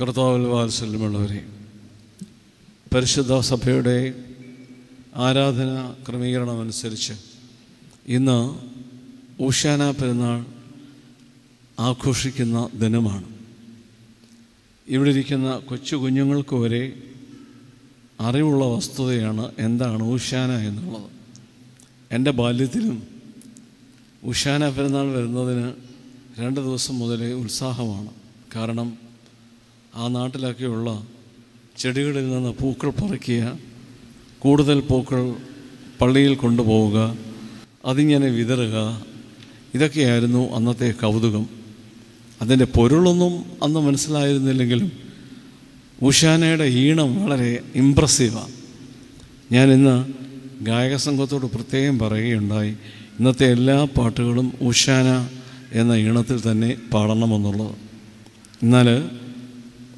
കർത്താവിൽ വാത്സല്യമുള്ളവരെ പരിശുദ്ധ സഭയുടെ ആരാധന ക്രമീകരണമനുസരിച്ച് ഇന്ന് ഊഷാന പെരുന്നാൾ ആഘോഷിക്കുന്ന ദിനമാണ്. ഇവിടെ ഇരിക്കുന്ന കൊച്ചു കുഞ്ഞുങ്ങൾക്ക് വരെ അറിവുള്ള വസ്തുതയാണ് എന്താണ് ഊഷാന എന്നുള്ളത്. എന്റെ ബാല്യത്തിലും ഉഷാന പെരുന്നാൾ വരുന്നതിന് രണ്ട് ദിവസം മുതലേ ഉത്സാഹമാണ്. കാരണം ആ നാട്ടിലൊക്കെയുള്ള ചെടികളിൽ നിന്ന് പൂക്കൾ പറിക്കുക കൂടുതൽ പൂക്കൾ പള്ളിയിൽ കൊണ്ടുപോവുക അതിങ്ങനെ വിതറുക ഇതൊക്കെയായിരുന്നു അന്നത്തെ കൗതുകം. അതിന്റെ പൊരുളൊന്നും അന്ന് മനസ്സിലായിരുന്നില്ലെങ്കിലും ഉഷാനയുടെ ഈണം വളരെ ഇമ്പ്രസീവാണ് ഞാൻ ഇന്ന് ഗായക സംഘത്തോട് പ്രത്യേകം പറയുകയുണ്ടായി ഇന്നത്തെ എല്ലാ പാട്ടുകളും ഉഷാന എന്ന ഈണത്തിൽ തന്നെ പാടണമെന്നുള്ളത്. എന്നാൽ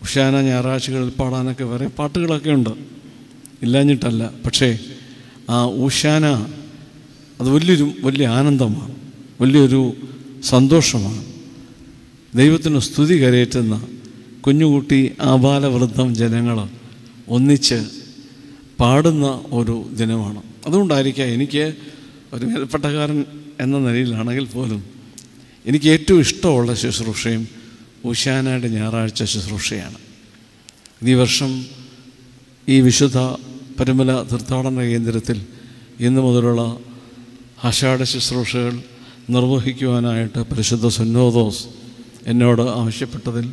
ഉഷാന ഞായറാഴ്ചകളിൽ പാടാനൊക്കെ വേറെ പാട്ടുകളൊക്കെ ഉണ്ട്. ഇല്ലാഞ്ഞിട്ടല്ല. പക്ഷേ ആ ഉഷാന അത് വലിയൊരു വലിയ ആനന്ദമാണ്. വലിയൊരു സന്തോഷമാണ്. ദൈവത്തിന് സ്തുതി കരയേറ്റുന്ന കുഞ്ഞുകുട്ടി ആബാലവൃദ്ധം ജനങ്ങൾ ഒന്നിച്ച് പാടുന്ന ഒരു ദിനമാണ്. അതുകൊണ്ടായിരിക്കാം എനിക്ക് ഒരു മേൽപ്പട്ടക്കാരൻ എന്ന നിലയിലാണെങ്കിൽ പോലും എനിക്ക് ഏറ്റവും ഇഷ്ടമുള്ള ശുശ്രൂഷയും ഉഷാനയുടെ ഞായറാഴ്ച ശുശ്രൂഷയാണ്. ഈ വർഷം ഈ വിശുദ്ധ പരുമല തീർത്ഥാടന കേന്ദ്രത്തിൽ ഇന്നു മുതലുള്ള ആഷാഢ ശുശ്രൂഷകൾ നിർവഹിക്കുവാനായിട്ട് പരിശുദ്ധ സുന്നോദോസ് എന്നോട് ആവശ്യപ്പെട്ടതിൽ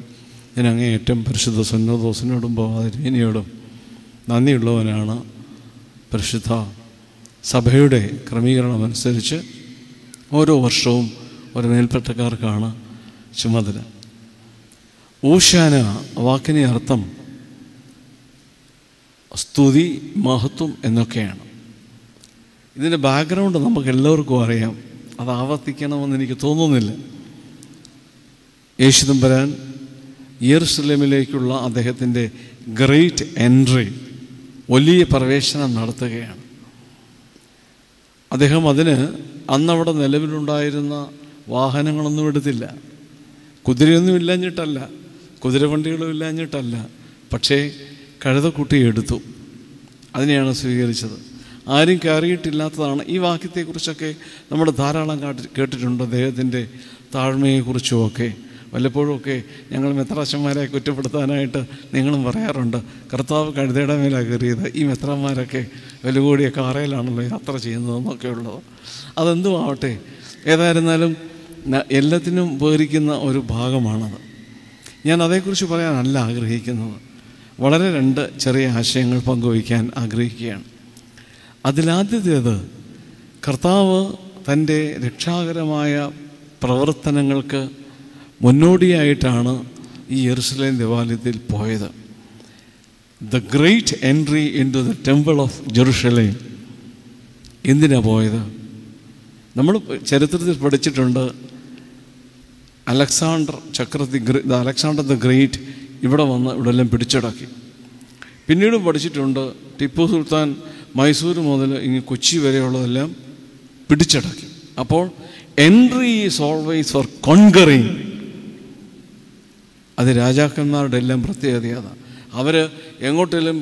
ഞാൻ അങ്ങേയറ്റം പരിശുദ്ധ സുന്നോദോസിനോടും ബോധാരിനിയോടും നന്ദിയുള്ളവനാണ് പരിശുദ്ധ സഭയുടെ ക്രമീകരണമനുസരിച്ച് ഓരോ വർഷവും ഒരു മേൽപ്പെട്ടക്കാർക്കാണ് ചുമതല. ഊശാന വാക്കിനെ അർത്ഥം സ്തുതി മഹത്വം എന്നൊക്കെയാണ്. ഇതിന്റെ ബാക്ക്ഗ്രൗണ്ട് നമുക്ക് എല്ലാവർക്കും അറിയാം. അത് ആവർത്തിക്കണമെന്ന് എനിക്ക് തോന്നുന്നില്ല. യേശുദമ്പരാൻ യെറുസലേമിലേക്കുള്ള അദ്ദേഹത്തിന്റെ ഗ്രേറ്റ് എൻട്രി വലിയ പ്രവേശനം നടത്തുകയാണ്. അദ്ദേഹം അതിന് അന്നവിടെ നിലവിലുണ്ടായിരുന്ന വാഹനങ്ങളൊന്നും എടുത്തില്ല. കുതിരയൊന്നും ഇല്ലാഞ്ഞിട്ടല്ല. കുതിരവണ്ടികളും ഇല്ലാഞ്ഞിട്ടല്ല. പക്ഷേ കഴുതക്കുട്ടി എടുത്തു. അതിനെയാണ് സ്വീകരിച്ചത്. ആരും കയറിയിട്ടില്ലാത്തതാണ് ഈ വാക്യത്തെക്കുറിച്ചൊക്കെ നമ്മൾ ധാരാളം കാട്ടി കേട്ടിട്ടുണ്ട് അദ്ദേഹത്തിന്റെ താഴ്മയെക്കുറിച്ചുമൊക്കെ. വല്ലപ്പോഴുമൊക്കെ ഞങ്ങൾ മെത്രാശന്മാരെ കുറ്റപ്പെടുത്താനായിട്ട് നിങ്ങളും പറയാറുണ്ട്. കർത്താവ് കഴുതയുടെ മേലാണ് കയറിയത്. ഈ മെത്രാന്മാരൊക്കെ വില കാറയിലാണല്ലോ യാത്ര ചെയ്യുന്നതെന്നൊക്കെ ഉള്ളത് അതെന്തും ആവട്ടെ ഏതായിരുന്നാലും എല്ലാത്തിനും ഉപകരിക്കുന്ന ഒരു ഭാഗമാണത്. ഞാൻ അതേക്കുറിച്ച് പറയാനല്ല ആഗ്രഹിക്കുന്നത്. വളരെ രണ്ട് ചെറിയ ആശയങ്ങൾ പങ്കുവയ്ക്കാൻ ആഗ്രഹിക്കുകയാണ്. അതിലാദ്യത്തേത് കർത്താവ് തന്റെ രക്ഷാകരമായ പ്രവർത്തനങ്ങൾക്ക് മുന്നോടിയായിട്ടാണ് ഈ യെറുസലേം ദേവാലയത്തിൽ പോയത്. The great entry into the temple of Jerusalem എന്തിനാണ് പോയത്? നമ്മൾ ചരിത്രത്തിൽ പഠിച്ചിട്ടുണ്ട് അലക്സാണ്ടർ ചക്രവർത്തി അലക്സാണ്ടർ ദ ഗ്രേറ്റ് ഇവിടെ വന്ന് ഇവിടെ എല്ലാം പിടിച്ചടക്കി. പിന്നീട് പഠിച്ചിട്ടുണ്ട് ടിപ്പു സുൽത്താൻ മൈസൂർ മുതൽ ഇങ്ങ് കൊച്ചി വരെയുള്ളതെല്ലാം പിടിച്ചടക്കി. അപ്പോൾ entry is always for conquering അത് രാജാക്കന്മാരുടെ എല്ലാം പ്രത്യേകതയാണ്. അവർ എങ്ങോട്ടെങ്കിലും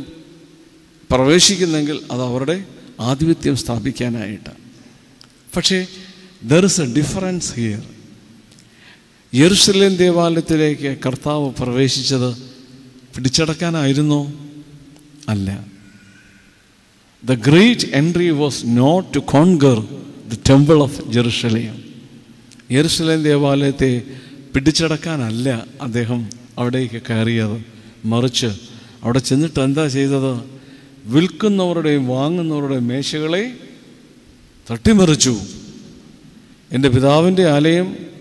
പ്രവേശിക്കുന്നെങ്കിൽ അത് അവരുടെ ആധിപത്യം സ്ഥാപിക്കാനായിട്ട്. പക്ഷേ there is a difference here Jerusalem ദേവാലയത്തിലേക്ക് കർത്താവ് പ്രവേശിച്ചത് പിടിച്ചടക്കാനായിരുന്നോ? അല്ല. The great entry was not to conquer the temple of Jerusalem Jerusalem ദേവാലയത്തെ പിടിച്ചടക്കാനല്ല അദ്ദേഹം അവിടേക്ക് കയറിയത്. മറിച്ച് അവിടെ ചെന്നിട്ട് എന്താ ചെയ്തത്? വിൽക്കുന്നവരുടെയും വാങ്ങുന്നവരുടെയും മേശകളെ തട്ടിമറിച്ചു. എന്റെ പിതാവിന്റെ ആലയം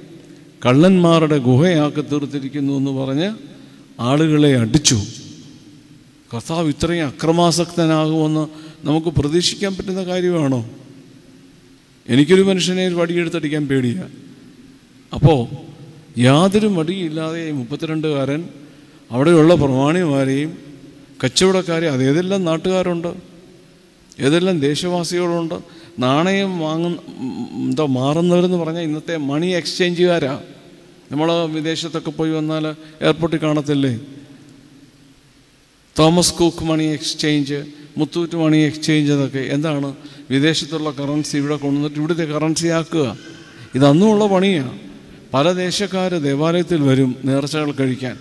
കള്ളന്മാരുടെ ഗുഹയാക്കി തീർത്തിരിക്കുന്നു എന്ന് പറഞ്ഞ് ആളുകളെ അടിച്ചു. കർത്താവ് ഇത്രയും അക്രമാസക്തനാകുമെന്ന് നമുക്ക് പ്രതീക്ഷിക്കാൻ പറ്റുന്ന കാര്യമാണോ? എനിക്കൊരു മനുഷ്യനെ വടിയെടുത്തടിക്കാൻ പേടിയാണ് അപ്പോൾ യാതൊരു മടിയില്ലാതെ മുപ്പത്തിരണ്ടുകാരൻ അവിടെയുള്ള പ്രമാണിമാരെയും കച്ചവടക്കാരെയും അത് ഏതെല്ലാം നാട്ടുകാരുണ്ട്? ഏതെല്ലാം ദേശവാസികളുണ്ട്? നാണയം വാങ്ങുന്ന എന്താ മാറുന്നവരെന്ന് പറഞ്ഞാൽ ഇന്നത്തെ മണി എക്സ്ചേഞ്ചുകാരാ. നമ്മൾ വിദേശത്തൊക്കെ പോയി വന്നാൽ എയർപോർട്ടിൽ കാണത്തില്ലേ? Thomas Cook money exchange Muthoot money exchange അതൊക്കെ എന്താണ്? വിദേശത്തുള്ള കറൻസി ഇവിടെ കൊണ്ടുവന്നിട്ട് ഇവിടുത്തെ കറൻസി ആക്കുക. ഇതന്നുമുള്ള പണിയാണ് പല ദേശക്കാർ ദേവാലയത്തിൽ വരും നേർച്ചകൾ കഴിക്കാൻ.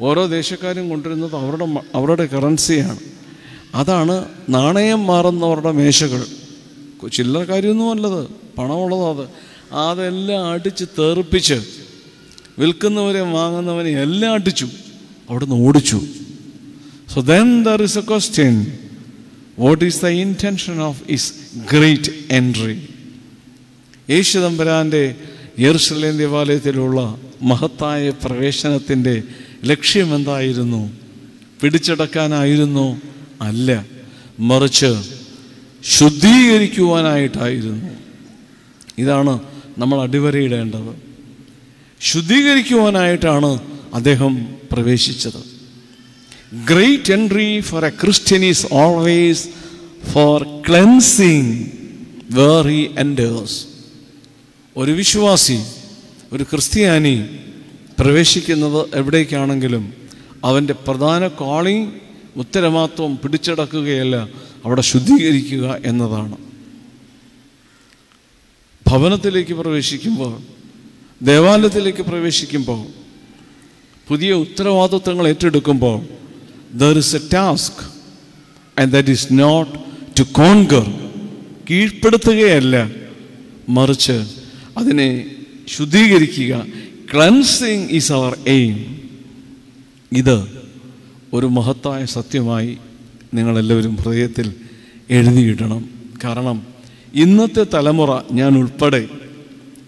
ഓരോ ദേശക്കാരും കൊണ്ടുവരുന്നത് അവരുടെ അവരുടെ കറൻസിയാണ് അതാണ് നാണയം മാറുന്നവരുടെ മേശകൾ. ചില്ലറ കാര്യമൊന്നുമല്ലത് പണമുള്ളതോ അത്. അതെല്ലാം അടിച്ച് തെറിപ്പിച്ച് വിൽക്കുന്നവരെ വാങ്ങുന്നവനെ എല്ലാം അടിച്ചു. അവിടുന്ന് ഓടിച്ചു. So then there is a question what is the intention of is great entry യേശു തമ്പുരാന്റെ യെറുസലേം ദേവാലയത്തിലുള്ള മഹത്തായ പ്രവേശനത്തിന്റെ ലക്ഷ്യമെന്തായിരുന്നു പിടിച്ചടക്കാനായിരുന്നു? അല്ല. മറിച്ച് ശുദ്ധീകരിക്കുവാനായിട്ടായിരുന്നു. ഇതാണ് നമ്മൾ അടിവരയിടേണ്ടത്. ശുദ്ധീകരിക്കുവാനായിട്ടാണ് അദ്ദേഹം പ്രവേശിച്ചത്. Great entry for a Christian is always for cleansing where he enters ഒരു വിശ്വാസി ഒരു ക്രിസ്ത്യാനി പ്രവേശിക്കുന്നത് എവിടേക്കാണെങ്കിലും അവന്റെ പ്രധാന കോളിംഗ് ഉത്തരമാത്വം പിടിച്ചടക്കുകയല്ല അവിടെ ശുദ്ധീകരിക്കുക എന്നതാണ്. ഭവനത്തിലേക്ക് പ്രവേശിക്കുമ്പോൾ ദേവാലയത്തിലേക്ക് പ്രവേശിക്കുമ്പോൾ പുതിയ ഉത്തരവാദിത്വങ്ങൾ ഏറ്റെടുക്കുമ്പോൾ there is a task and that is not to conquer കീഴ്പ്പെടുത്തുകയല്ല. മറിച്ച് അതിനെ ശുദ്ധീകരിക്കുക. ക്ലൻസിങ് ഈസ് അവർ എയിം ഇത് ഒരു മഹത്തായ സത്യമായി നിങ്ങളെല്ലാവരും ഹൃദയത്തിൽ എഴുതിയിടണം. കാരണം ഇന്നത്തെ തലമുറ ഞാൻ ഉൾപ്പെടെ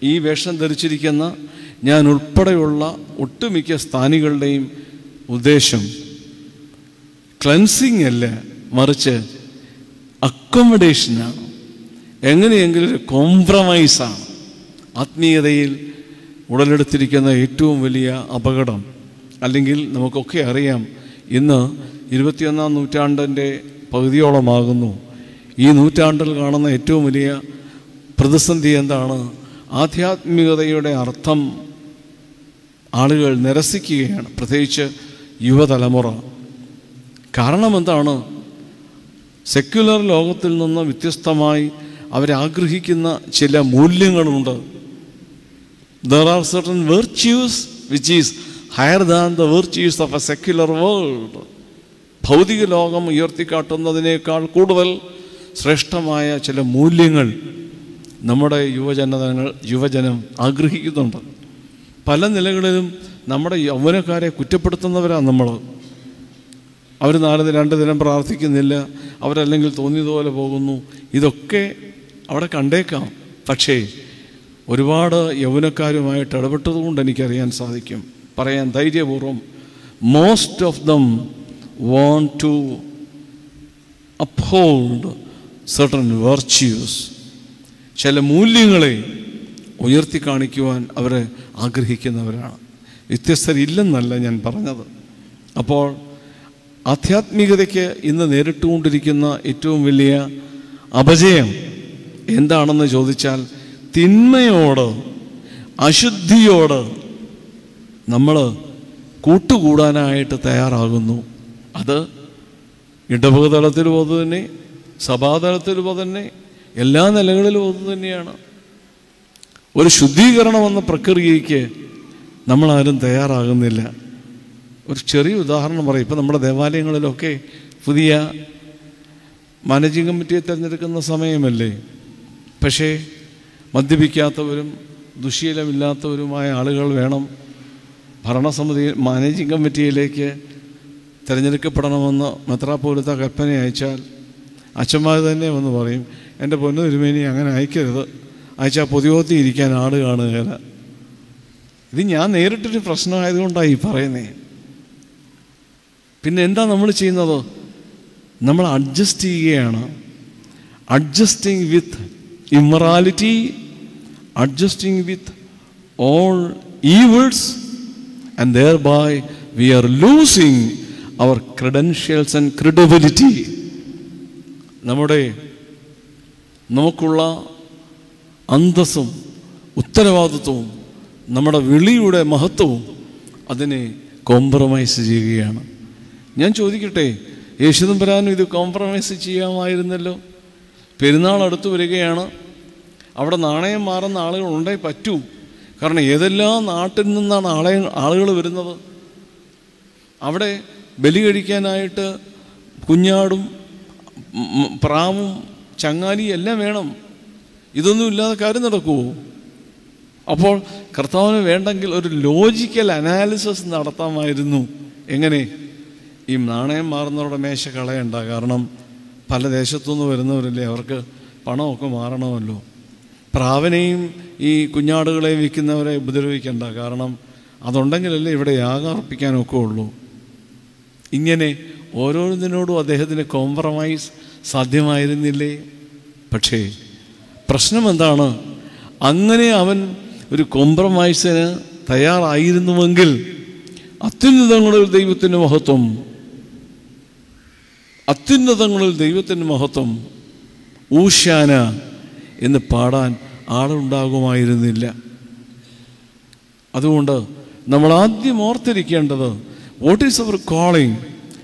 ഈ വേഷം ധരിച്ചിരിക്കുന്ന ഞാൻ ഉൾപ്പെടെയുള്ള ഒട്ടുമിക്ക സ്ഥാനികളുടെയും ഉദ്ദേശം ക്ലൻസിങ് അല്ല മറിച്ച് അക്കോമഡേഷനാണ് എങ്ങനെയെങ്കിലും ഒരു കോംപ്രമൈസാണ് ആത്മീയതയിൽ ഉടലെടുത്തിരിക്കുന്ന ഏറ്റവും വലിയ അപകടം. അല്ലെങ്കിൽ നമുക്കൊക്കെ അറിയാം ഇന്ന് ഇരുപത്തിയൊന്നാം നൂറ്റാണ്ടിന്റെ പകുതിയോളമാകുന്നു. ഈ നൂറ്റാണ്ടിൽ കാണുന്ന ഏറ്റവും വലിയ പ്രതിസന്ധി എന്താണ്? ആധ്യാത്മികതയുടെ അർത്ഥം ആളുകൾ നിരസിക്കുകയാണ്. പ്രത്യേകിച്ച് യുവതലമുറ. കാരണം എന്താണ്? സെക്യുലർ ലോകത്തിൽ നിന്ന് വ്യത്യസ്തമായി അവരാഗ്രഹിക്കുന്ന ചില മൂല്യങ്ങളുണ്ട്. There are certain virtues which is higher than the virtues of a secular world ഭൗതിക ലോകം ഉയർത്തിക്കാട്ടുന്നതിനേക്കാൾ കൂടുതൽ ശ്രേഷ്ഠമായ ചില മൂല്യങ്ങൾ നമ്മുടെ യുവജനതകൾ യുവജനം ആഗ്രഹിക്കുന്നുണ്ട്. പല നിലകളിലും നമ്മുടെ യൗവനക്കാരെ കുറ്റപ്പെടുത്തുന്നവരാണ് നമ്മൾ അവർ നാല് രണ്ട് ദിനം പ്രാർത്ഥിക്കുന്നില്ല അവരല്ലെങ്കിൽ തോന്നിയതുപോലെ പോകുന്നു. ഇതൊക്കെ അവിടെ കണ്ടേക്കാം. പക്ഷേ ഒരുപാട് യൗവനക്കാരുമായിട്ട് ഇടപെട്ടതുകൊണ്ട് എനിക്കറിയാൻ സാധിക്കും. പറയാൻ ധൈര്യപൂർവം most of them want to uphold certain virtues ചില മൂല്യങ്ങളെ ഉയർത്തി കാണിക്കുവാൻ അവർ ആഗ്രഹിക്കുന്നവരാണ്. വ്യത്യസ്തരില്ലെന്നല്ല ഞാൻ പറഞ്ഞത്. അപ്പോൾ ആധ്യാത്മികതയ്ക്ക് ഇന്ന് നേരിട്ടുകൊണ്ടിരിക്കുന്ന ഏറ്റവും വലിയ അപജയം എന്താണെന്ന് ചോദിച്ചാൽ തിന്മയോട് അശുദ്ധിയോട് നമ്മൾ കൂട്ടുകൂടാനായിട്ട് തയ്യാറാകുന്നു. അത് ഇടവകതലത്തിലും അത് തന്നെ സഭാതലത്തിലും അത് തന്നെ എല്ലാ നിലകളിലും ഒന്ന് തന്നെയാണ്. ഒരു ശുദ്ധീകരണം എന്ന പ്രക്രിയയ്ക്ക് നമ്മളാരും തയ്യാറാകുന്നില്ല. ഒരു ചെറിയ ഉദാഹരണം പറയും. ഇപ്പം നമ്മുടെ ദേവാലയങ്ങളിലൊക്കെ പുതിയ മാനേജിങ് കമ്മിറ്റിയെ തിരഞ്ഞെടുക്കുന്ന സമയമല്ലേ? പക്ഷേ മദ്യപിക്കാത്തവരും ദുശീലമില്ലാത്തവരുമായ ആളുകൾ വേണം ഭരണസമിതി മാനേജിങ് കമ്മിറ്റിയിലേക്ക് തിരഞ്ഞെടുക്കപ്പെടണമെന്ന് മെത്രാപ്പോലത്തെ കൽപ്പന അയച്ചാൽ അച്ഛന്മാർ തന്നെ വന്ന് പറയും എന്റെ പൊന്നു തിരുമേനി അങ്ങനെ അയക്കരുത്. അയച്ചാൽ പൊതുയോത്തി ഇരിക്കാൻ ആട് കാണുകയില്ല ഇത് ഞാൻ നേരിട്ടൊരു പ്രശ്നമായതുകൊണ്ടാണ് ഈ പറയുന്നേ. പിന്നെ എന്താ നമ്മൾ ചെയ്യുന്നത്? നമ്മൾ അഡ്ജസ്റ്റ് ചെയ്യുകയാണ്. Adjusting with immorality adjusting with all evils and thereby we are losing our credentials and credibility നമ്മുടെ നമുക്കുള്ള അന്തസ്സും ഉത്തരവാദിത്വവും നമ്മുടെ വിളിയുടെ മഹത്വവും അതിനെ കോംപ്രമൈസ് ചെയ്യുകയാണ്. ഞാൻ ചോദിക്കട്ടെ യേശുദമ്പരാനും ഇത് കോംപ്രമൈസ് ചെയ്യാമായിരുന്നല്ലോ? പെരുന്നാൾ അടുത്ത് വരികയാണ്. അവിടെ നാണയം മാറുന്ന ആളുകൾ ഉണ്ടേ പറ്റൂ. കാരണം ഏതെല്ലാം നാട്ടിൽ നിന്നാണ് ആളെ ആളുകൾ വരുന്നത്? അവിടെ ബലി കഴിക്കാനായിട്ട് കുഞ്ഞാടും പ്രാവും ചങ്ങാലിയും എല്ലാം വേണം. ഇതൊന്നും ഇല്ലാതെ കാര്യം നടക്കുമോ അപ്പോൾ കർത്താവിന് വേണ്ടെങ്കിൽ ഒരു ലോജിക്കൽ അനാലിസിസ് നടത്താമായിരുന്നു. എങ്ങനെ? ഈ നാണയം മാറുന്നവരുടെ മേശ കളയണ്ട. കാരണം പല ദേശത്തുനിന്ന് വരുന്നവരല്ലേ അവർക്ക് പണമൊക്കെ മാറണമല്ലോ. പ്രാവനെയും ഈ കുഞ്ഞാടുകളെയും വിൽക്കുന്നവരെ ഉപദ്രവിക്കണ്ട. കാരണം അതുണ്ടെങ്കിലല്ലേ ഇവിടെ യാഗാർപ്പിക്കാനൊക്കെ ഉള്ളൂ. ഇങ്ങനെ ഓരോന്നിനോടും അദ്ദേഹത്തിന് കോംപ്രമൈസ് സാധ്യമായിരുന്നില്ലേ? പക്ഷേ പ്രശ്നം എന്താണ് അങ്ങനെ അവൻ ഒരു കോംപ്രമൈസിന് തയ്യാറായിരുന്നുവെങ്കിൽ അത്യുന്നതങ്ങളിൽ ദൈവത്തിന്റെ മഹത്വം അത്യുന്നതങ്ങളിൽ ദൈവത്തിന്റെ മഹത്വം ഊശാന എന്ന് പാടാൻ ആളുണ്ടാകുമായിരുന്നില്ല. അതുകൊണ്ട് നമ്മൾ ആദ്യം ഓർത്തിരിക്കേണ്ടത് വാട്ട് ഈസ് അവർ കോളിംഗ്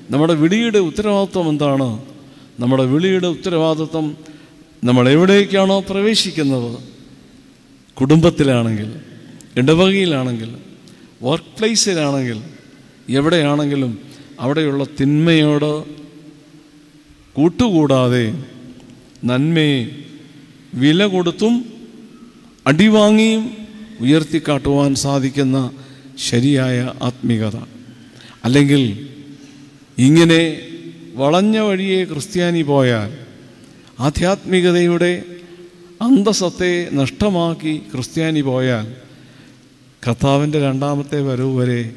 നമ്മുടെ വിളിയുടെ ഉത്തരവാദിത്വം എന്താണ്? നമ്മുടെ വിളിയുടെ ഉത്തരവാദിത്വം നമ്മൾ എവിടേക്കാണോ പ്രവേശിക്കുന്നത്? കുടുംബത്തിലാണെങ്കിൽ ഇടവകയിലാണെങ്കിൽ വർക്ക് പ്ലേസിലാണെങ്കിൽ എവിടെയാണെങ്കിലും അവിടെയുള്ള തിന്മയോട് കൂട്ടുകൂടാതെ നന്മയെ വില കൊടുത്തും അടിവാങ്ങിയും ഉയർത്തിക്കാട്ടുവാൻ സാധിക്കുന്ന ശരിയായ ആത്മീകത. അല്ലെങ്കിൽ ഇങ്ങനെ വളഞ്ഞ വഴിയെ ക്രിസ്ത്യാനി പോയാൽ ആധ്യാത്മികതയുടെ അന്തസത്തെ നഷ്ടമാക്കി ക്രിസ്ത്യാനി പോയാൽ കർത്താവിന്റെ രണ്ടാമത്തെ വരവ് വരെ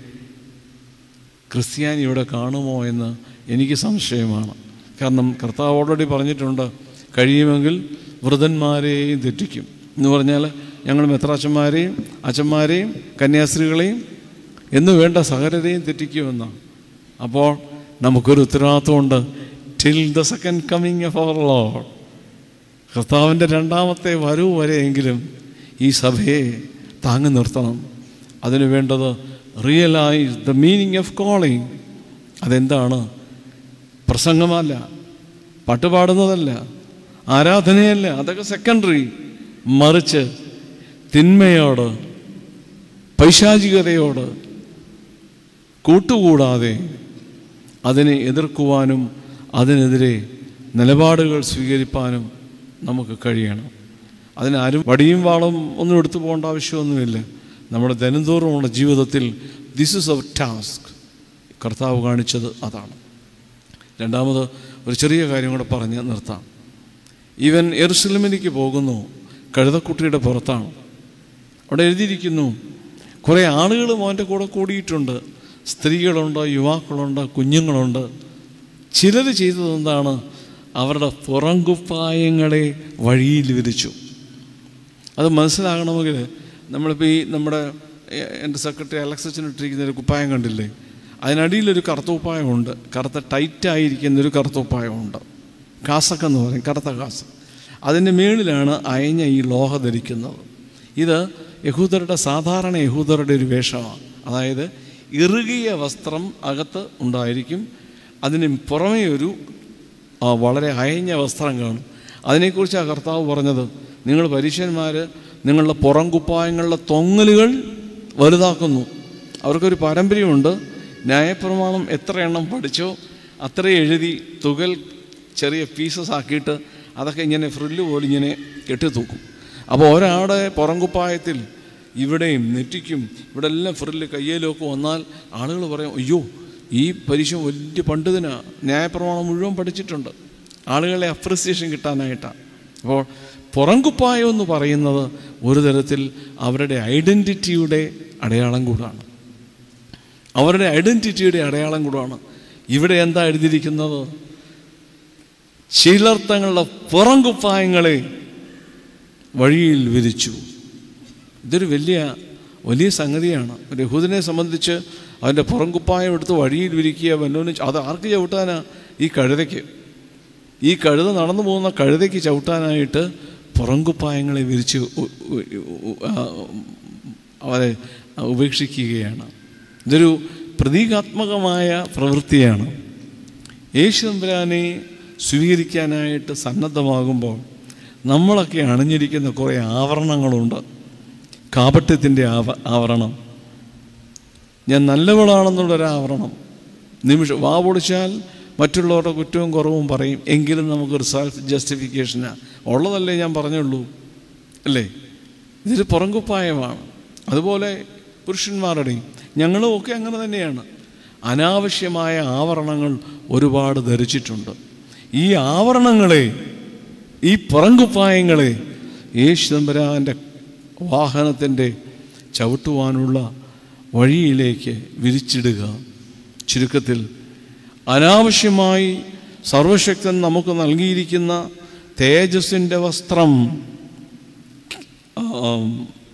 ക്രിസ്ത്യാനി ഇവിടെ കാണുമോ എന്ന് എനിക്ക് സംശയമാണ്. കാരണം കർത്താവ് ഓൾറെഡി പറഞ്ഞിട്ടുണ്ട് കഴിയുമെങ്കിൽ വൃതന്മാരെയും തെറ്റിക്കും. എന്ന് പറഞ്ഞാൽ ഞങ്ങൾ മെത്രാച്ചന്മാരെയും അച്ഛന്മാരെയും കന്യാസ്ത്രീകളെയും എന്ന് വേണ്ട സഹരതയും തെറ്റിക്കുമെന്നാണ് അപ്പോൾ നമുക്കൊരു ഉത്തരവാദിത്വമുണ്ട്. Till the second coming of our Lord കർത്താവിന്റെ രണ്ടാമത്തെ വരവ് വരെയെങ്കിലും ഈ സഭയെ താങ്ങി നിർത്തണം. അതിന് വേണ്ടത് realise the meaning of calling അതെന്താണ്? പ്രസംഗമല്ല പാട്ടുപാടുന്നതല്ല ആരാധനയല്ല അതൊക്കെ സെക്കൻഡറി മറിച്ച് തിന്മയോട് പൈശാചികതയോട് കൂട്ടുകൂടാതെ അതിനെ എതിർക്കുവാനും അതിനെതിരെ നിലപാടുകൾ സ്വീകരിപ്പാനും നമുക്ക് കഴിയണം. അതിനാരും വടിയും വാളും ഒന്നും എടുത്തു പോകേണ്ട ആവശ്യമൊന്നുമില്ല. നമ്മുടെ ദിനംതോറുമുള്ള ജീവിതത്തിൽ ദിസ് ഇസ് അവർ ടാസ്ക് കർത്താവ് കാണിച്ചത് അതാണ്. രണ്ടാമത് ഒരു ചെറിയ കാര്യം കൂടെ പറഞ്ഞ് നിർത്താം. ഈവൻ എറുസലമിലേക്ക് പോകുന്നു. കഴുതക്കുട്ടിയുടെ പുറത്താണ്. അവിടെ എഴുതിയിരിക്കുന്നു കുറേ ആളുകൾ അവന്റെ കൂടെ കൂടിയിട്ടുണ്ട്. സ്ത്രീകളുണ്ട് യുവാക്കളുണ്ട് കുഞ്ഞുങ്ങളുണ്ട്. ചിലർ ചെയ്തത് എന്താണ്? അവരുടെ പുറങ്കുപ്പായങ്ങളെ വഴിയിൽ വിരിച്ചു. അത് മനസ്സിലാകണമെങ്കിൽ നമ്മളിപ്പോൾ ഈ നമ്മുടെ എന്റെ സെക്രട്ടറി അലക്സച്ചൻ ഇട്ടിരിക്കുന്ന ഒരു കുപ്പായം കണ്ടില്ലേ? അതിനടിയിലൊരു കറുത്ത കുപ്പായമുണ്ട് കറുത്ത ടൈറ്റായിരിക്കുന്ന ഒരു കറുത്ത കുപ്പായമുണ്ട് കാസക്ക് എന്ന് പറയും കറുത്ത കാസ്. അതിന്റെ മേളിലാണ് അയഞ്ഞ ഈ ലോഹ ധരിക്കുന്നത്. ഇത് യഹൂദരുടെ സാധാരണ യഹൂദരുടെ ഒരു വേഷമാണ്. അതായത് ഇറുകിയ വസ്ത്രം അകത്ത് ഉണ്ടായിരിക്കും. അതിന് പുറമേ ഒരു വളരെ അയഞ്ഞ വസ്ത്രം കാണും. അതിനെക്കുറിച്ച് ആ കർത്താവ് പറഞ്ഞത്? നിങ്ങൾ പരീക്ഷന്മാർ നിങ്ങളുടെ പുറം കുപ്പായങ്ങളുടെ തൊങ്ങലുകൾ വലുതാക്കുന്നു. അവർക്കൊരു പാരമ്പര്യമുണ്ട്. ന്യായപ്രമാണം എത്ര എണ്ണം പഠിച്ചോ അത്ര എഴുതി തുകൽ ചെറിയ പീസസ് ആക്കിയിട്ട് അതൊക്കെ ഇങ്ങനെ ഫ്രില്ല് പോലെ ഇങ്ങനെ കെട്ടി തൂക്കും അപ്പോൾ ഒരാടെ പുറംകുപ്പായത്തിൽ ഇവിടെയും നെറ്റിക്കും ഇവിടെ എല്ലാം ഫ്രില്ല് കയ്യിലൊക്കെ വന്നാൽ ആളുകൾ പറയും അയ്യോ ഈ പരീക്ഷ വലിയ പണ്ഡിതനാ. ന്യായപ്രമാണം മുഴുവൻ പഠിച്ചിട്ടുണ്ട്. ആളുകളെ അപ്രിസിയേഷൻ കിട്ടാനായിട്ടാണ് അപ്പോൾ പുറംകുപ്പായം എന്ന് പറയുന്നത് ഒരു തരത്തിൽ അവരുടെ ഐഡന്റിറ്റിയുടെ അടയാളം കൂടാണ്. അവരുടെ ഐഡന്റിറ്റിയുടെ അടയാളം കൂടാണ്. ഇവിടെ എന്താ എഴുതിയിരിക്കുന്നത്? ചിലർ തങ്ങളുടെ പുറംകുപ്പായങ്ങളെ വഴിയിൽ വിരിച്ചു. ഇതൊരു വലിയ വലിയ സംഗതിയാണ്. ഒരു യഹൂദനെ സംബന്ധിച്ച് അവന്റെ പുറംകുപ്പായം എടുത്ത് വഴിയിൽ വിരിക്കുക വല്ലോനും അത് ആർക്ക് ചവിട്ടാനാ? ഈ കഴുതയ്ക്ക്. ഈ കഴുത നടന്നു പോകുന്ന കഴുതയ്ക്ക് ചവിട്ടാനായിട്ട് പുറംകുപ്പായങ്ങളെ വിരിച്ച് അവരെ ഉപേക്ഷിക്കുകയാണ്. ഇതൊരു പ്രതീകാത്മകമായ പ്രവൃത്തിയാണ്. യേശു സ്വീകരിക്കാനായിട്ട് സന്നദ്ധമാകുമ്പോൾ നമ്മളൊക്കെ അണിഞ്ഞിരിക്കുന്ന കുറേ ആവരണങ്ങളുണ്ട്. കാപട്യത്തിന്റെ ആവ ആവരണം. ഞാൻ നല്ലവളാണെന്നുള്ളൊരു ആവരണം നിമിഷം വാ പൊളിച്ചാൽ മറ്റുള്ളവരുടെ കുറ്റവും കുറവും പറയും. എങ്കിലും നമുക്കൊരു സെൽഫ് ജസ്റ്റിഫിക്കേഷനാണ് ഉള്ളതല്ലേ ഞാൻ പറഞ്ഞുള്ളൂ. അല്ലേ? ഇതൊരു പുറങ്കുപ്പായമാണ് അതുപോലെ പുരുഷന്മാരുടെയും ഞങ്ങളും ഒക്കെ അങ്ങനെ തന്നെയാണ്. അനാവശ്യമായ ആവരണങ്ങൾ ഒരുപാട് ധരിച്ചിട്ടുണ്ട്. ഈ ആവരണങ്ങളെ ഈ പുറങ്കുപ്പായങ്ങളെ യേശു തമ്പുരാന്റെ വാഹനത്തിന്റെ ചവിട്ടുവാനുള്ള വഴിയിലേക്ക് വിരിച്ചിടുക. ചുരുക്കത്തിൽ അനാവശ്യമായി സർവശക്തൻ നമുക്ക് നൽകിയിരിക്കുന്ന തേജസ്സിന്റെ വസ്ത്രം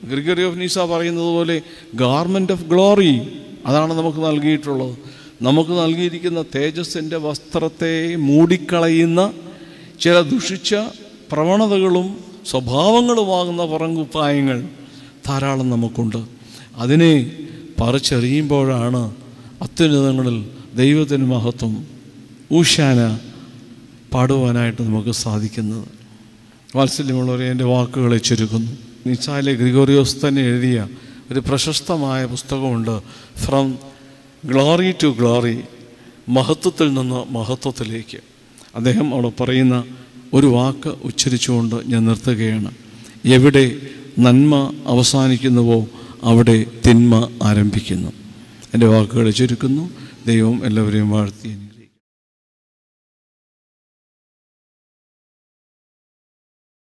ഗ്രിഗറി ഓഫ് നീസ പറയുന്നത് പോലെ ഗാർമെന്റ് ഓഫ് ഗ്ലോറി അതാണ് നമുക്ക് നൽകിയിട്ടുള്ളത്. നമുക്ക് നൽകിയിരിക്കുന്ന തേജസ്സിന്റെ വസ്ത്രത്തെ മൂടിക്കളയുന്ന ചില ദുഷിച്ച പ്രവണതകളും സ്വഭാവങ്ങളുമാകുന്ന പുറംകുപ്പായങ്ങൾ ധാരാളം നമുക്കുണ്ട്. അതിനെ പറിച്ചെറിയുമ്പോഴാണ് അത്യുന്നതങ്ങളിൽ ദൈവത്തിന് മഹത്വം ഊഷാന പാടുവാനായിട്ട് നമുക്ക് സാധിക്കുന്നത്. വാത്സല്യമുള്ളവരെ എന്റെ വാക്കുകളെ ചുരുക്കുന്നു. നിസാലെ ഗ്രിഗോറിയോസ് തന്നെ എഴുതിയ ഒരു പ്രശസ്തമായ പുസ്തകമുണ്ട്. ഫ്രം ഗ്ലോറി ടു ഗ്ലോറി മഹത്വത്തിൽ നിന്ന് മഹത്വത്തിലേക്ക്. അദ്ദേഹം അവിടെ പറയുന്ന ഒരു വാക്ക് ഉച്ചരിച്ചുകൊണ്ട് ഞാൻ നിർത്തുകയാണ്. എവിടെ നന്മ അവസാനിക്കുന്നുവോ അവിടെ തിന്മ ആരംഭിക്കുന്നു. എന്റെ വാക്കുകൾ ചുരുക്കുന്നു. ദൈവം എല്ലാവരെയും വാഴ്ത്തി